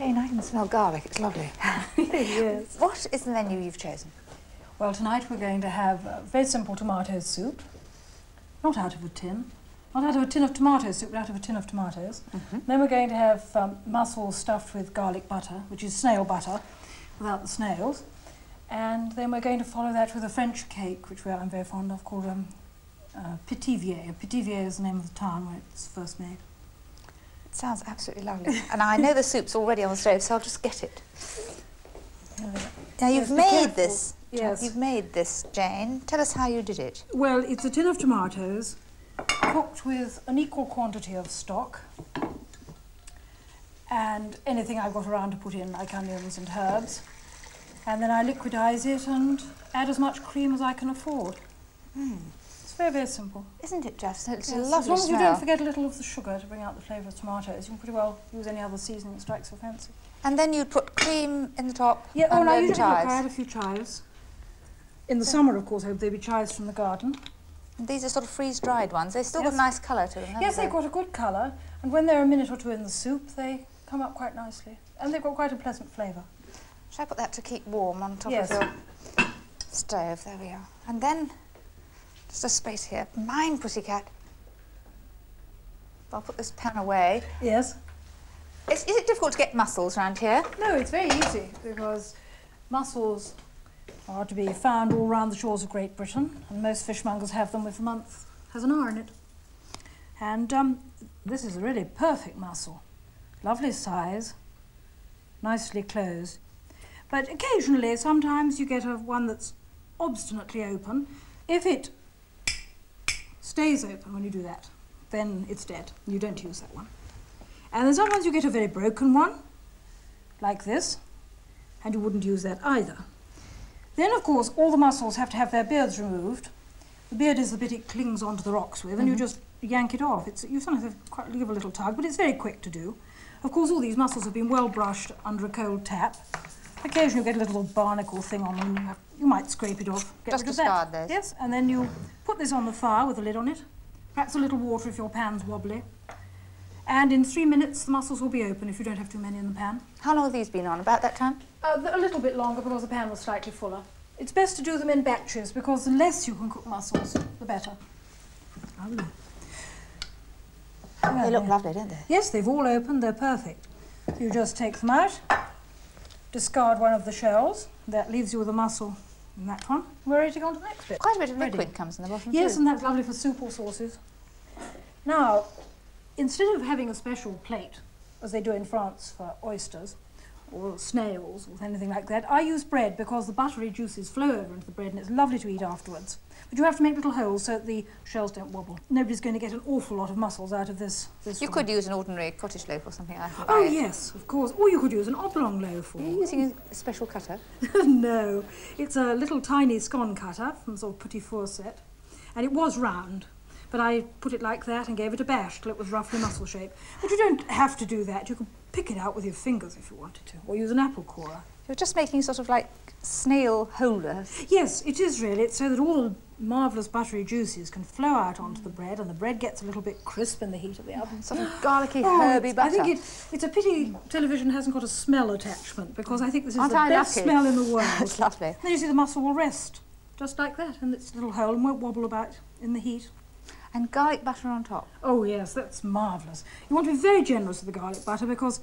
Jane, I can smell garlic. It's lovely. yes. What is the menu you've chosen? Well, tonight we're going to have uh, very simple tomato soup, not out of a tin, not out of a tin of tomato soup, but out of a tin of tomatoes. Mm -hmm. Then we're going to have um, mussels stuffed with garlic butter, which is snail butter, without the snails. And then we're going to follow that with a French cake, which I'm very fond of, called um, uh, Pithiviers. Pithiviers is the name of the town where it's first made. It sounds absolutely lovely. and I know the soup's already on the stove, so I'll just get it. Now, you've yes, made this. Yes. You've made this, Jane. Tell us how you did it. Well, it's a tin of tomatoes cooked with an equal quantity of stock and anything I've got around to put in, like onions and herbs. And then I liquidize it and add as much cream as I can afford. Mm. It's very, very simple. Isn't it just? It's yes, a lovely As long as smell. you don't forget a little of the sugar to bring out the flavour of tomatoes, you can pretty well use any other seasoning that strikes your fancy. And then you'd put cream in the top Yeah, oh, and no, then usually look, I chives. add a few chives. In the summer, of course, I hope they'd be chives from the garden. And these are sort of freeze-dried ones. They've still got a nice colour to them, Yes, they? they've got a good colour, and when they're a minute or two in the soup, they come up quite nicely. And they've got quite a pleasant flavour. Shall I put that to keep warm on top Yes. of your stove? There we are. And then, just a space here. Mine, pussycat. I'll put this pan away. Yes. Is, is it difficult to get mussels around here? No, it's very easy because mussels are to be found all round the shores of Great Britain, and most fishmongers have them with the month has an R in it. And um, this is a really perfect mussel. Lovely size, nicely closed. But occasionally, sometimes you get a one that's obstinately open. If it stays open when you do that, then it's dead. You don't use that one. And then sometimes you get a very broken one, like this, and you wouldn't use that either. Then, of course, all the mussels have to have their beards removed. The beard is the bit it clings onto the rocks with, and you mm-hmm. just yank it off. It's, you sometimes have to quite give a little tug, but it's very quick to do. Of course, all these mussels have been well brushed under a cold tap. Occasionally you get a little barnacle thing on them. You, might scrape it off. Get Just rid of discard that. those. Yes, and then you put this on the fire with a lid on it. Perhaps a little water if your pan's wobbly. And in three minutes, the mussels will be open if you don't have too many in the pan. How long have these been on? About that time? Uh, a little bit longer because the pan was slightly fuller. It's best to do them in batches because the less you can cook mussels, the better. Lovely. Well, They look yeah. lovely, don't they? Yes, they've all opened, they're perfect. You just take them out, discard one of the shells, that leaves you with a mussel that one. We're ready to go on to the next bit. Quite a bit of Ready. liquid comes in the bottom Yes, too. and that's lovely for soup or sauces. Now, instead of having a special plate, as they do in France for oysters, or snails, or anything like that, I use bread because the buttery juices flow over into the bread and it's lovely to eat afterwards. But you have to make little holes so that the shells don't wobble. Nobody's going to get an awful lot of mussels out of this. this You one. could use an ordinary cottage loaf or something like that. Oh, yes, of course. Or you could use an oblong loaf. Or... Are you using a special cutter? no, it's a little tiny scone cutter from sort of Petit Four set, and it was round. But I put it like that and gave it a bash till it was roughly mussel shape. But you don't have to do that. You can pick it out with your fingers if you wanted to, or use an apple corer. You're just making sort of like snail holders. Yes, it is really. It's so that all the marvellous buttery juices can flow out onto the bread, and the bread gets a little bit crisp in the heat of the oven. Sort of garlicky, Oh, herby butter. I think it, it's a pity television hasn't got a smell attachment because I think this is Aren't the I best lucky? smell in the world. It's lovely. Then you see the mussel will rest, just like that, and its little hole and won't wobble about in the heat. And garlic butter on top. Oh yes, that's marvellous. You want to be very generous with the garlic butter because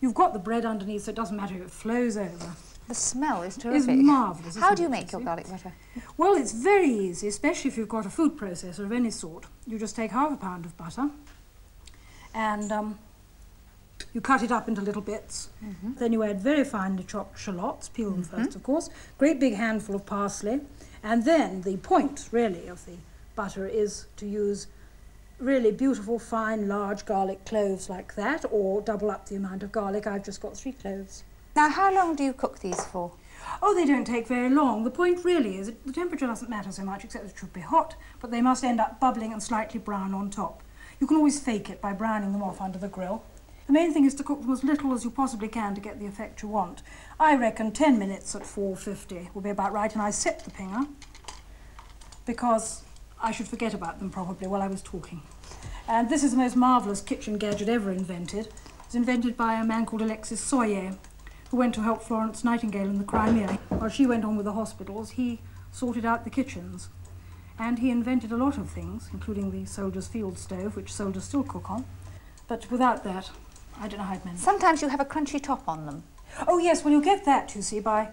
you've got the bread underneath, so it doesn't matter if it flows over. The smell is It's terrific. marvellous. How do you make your garlic butter? Well, it's very easy, especially if you've got a food processor of any sort. You just take half a pound of butter and um, you cut it up into little bits. Then you add very finely chopped shallots, peel them first, of course, great big handful of parsley, and then the point, really, of the butter is to use really beautiful, fine, large garlic cloves like that, or double up the amount of garlic. I've just got three cloves. Now, how long do you cook these for? Oh, they don't take very long. The point really is the temperature doesn't matter so much, except it should be hot, but they must end up bubbling and slightly brown on top. You can always fake it by browning them off under the grill. The main thing is to cook them as little as you possibly can to get the effect you want. I reckon 10 minutes at 450 will be about right, and I set the pinger because I should forget about them probably while I was talking. And this is the most marvellous kitchen gadget ever invented. It was invented by a man called Alexis Soyer, who went to help Florence Nightingale in the Crimea. While she went on with the hospitals, he sorted out the kitchens. And he invented a lot of things, including the soldier's field stove, which soldiers still cook on. But without that, I don't know how it meant. Sometimes you have a crunchy top on them. Oh yes, well you get that, you see, by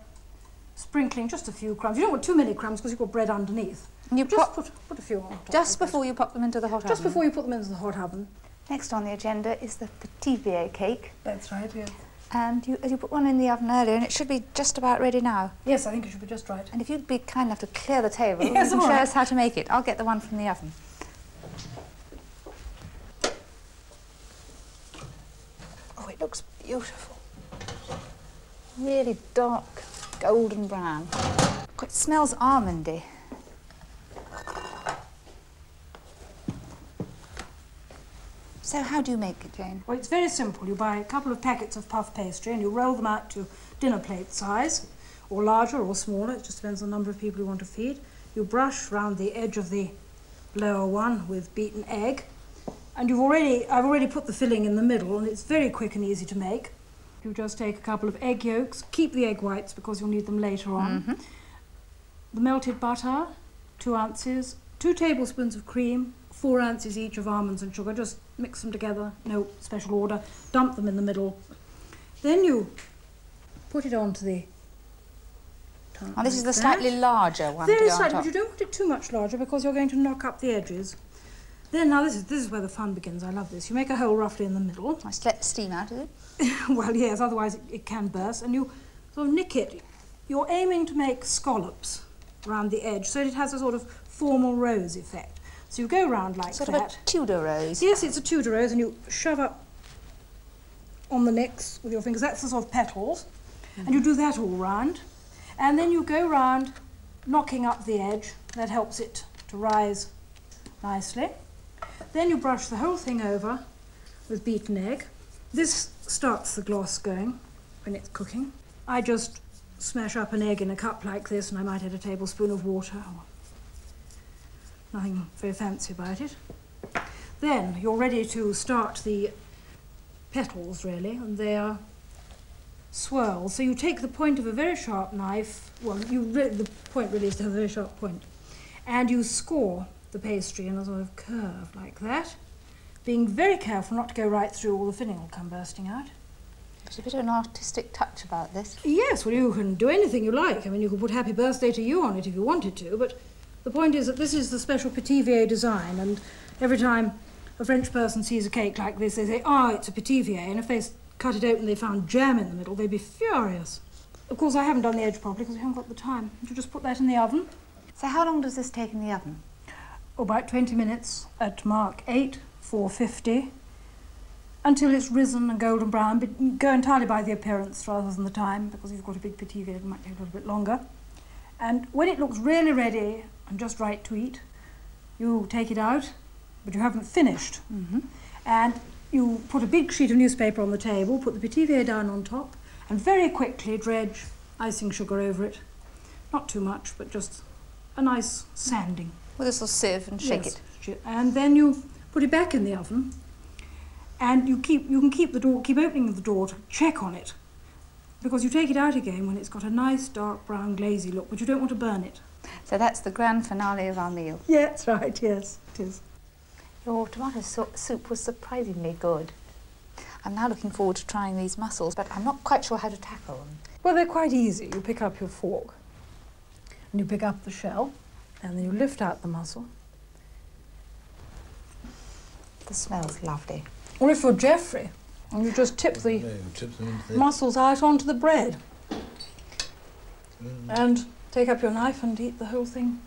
sprinkling just a few crumbs. You don't want too many crumbs because you've got bread underneath. And you Just put, put, a few on top. just before you pop them into the hot. Just oven. before you put them into the hot oven. Next on the agenda is the Pithiviers cake. That's right, yes. And you, you put one in the oven earlier and it should be just about ready now. Yes, I think it should be just right. And if you'd be kind enough to clear the table, Yes, you can show right. us how to make it. I'll get the one from the oven. Oh, it looks beautiful. Really dark golden brown. It smells almondy. So how do you make it, Jane? Well, it's very simple. You buy a couple of packets of puff pastry and you roll them out to dinner plate size, or larger or smaller, it just depends on the number of people you want to feed. You brush round the edge of the lower one with beaten egg, and you've already, I've already put the filling in the middle, and it's very quick and easy to make. You just take a couple of egg yolks, keep the egg whites because you'll need them later on. Mhm. The melted butter, two ounces, two tablespoons of cream, four ounces each of almonds and sugar. Just mix them together, no special order. Dump them in the middle. Then you put it onto the. Oh, this is the slightly larger one. Very slightly, but you don't want it too much larger because you're going to knock up the edges. Then now this is this is where the fun begins. I love this. You make a hole roughly in the middle. Must let the steam out, of it? well, yes, otherwise it, it can burst. And you sort of nick it. You're aiming to make scallops around the edge so it has a sort of formal rose effect. So you go round like Sort that. of a Tudor rose. Yes, it's a Tudor rose, and you shove up on the nicks with your fingers. That's the sort of petals. And you do that all round. And then you go round knocking up the edge. That helps it to rise nicely. Then you brush the whole thing over with beaten egg. This starts the gloss going when it's cooking. I just smash up an egg in a cup like this, and I might add a tablespoon of water. Nothing very fancy about it. Then you're ready to start the petals, really, and they are swirls. So you take the point of a very sharp knife, well, you the point really is to have a very sharp point, and you score the pastry in a sort of curve like that, being very careful not to go right through, all the filling will come bursting out. There's a bit of an artistic touch about this. Yes, well, you can do anything you like. I mean, you could put happy birthday to you on it if you wanted to, but the point is that this is the special Pithiviers design, and every time a French person sees a cake like this, they say, ah, it's a Pithiviers, and if they cut it open and they found jam in the middle, they'd be furious. Of course, I haven't done the edge properly because I haven't got the time. You just put that in the oven, So how long does this take in the oven? About 20 minutes at mark 8, 450, until it's risen and golden brown, but go entirely by the appearance rather than the time, because you've got a big Pithiviers, it might take a little bit longer. And when it looks really ready and just right to eat, you take it out, but you haven't finished. Mm-hmm. And you put a big sheet of newspaper on the table, put the Pithiviers down on top, and very quickly dredge icing sugar over it. Not too much, but just a nice sanding. With a little sieve and shake Yes, it. And then you put it back in the oven, and you keep you can keep the door keep opening the door to check on it, because you take it out again when it's got a nice dark brown glazy look, but you don't want to burn it. So that's the grand finale of our meal. Yeah, that's right. Yes, it is. Your tomato so- soup was surprisingly good. I'm now looking forward to trying these mussels, but I'm not quite sure how to tackle them. Well, they're quite easy. You pick up your fork, and you pick up the shell, and then you lift out the mussel. This smell's lovely. Or if you're Geoffrey, and you just tip the No, tip them the... mussels out onto the bread, Mm. and take up your knife and eat the whole thing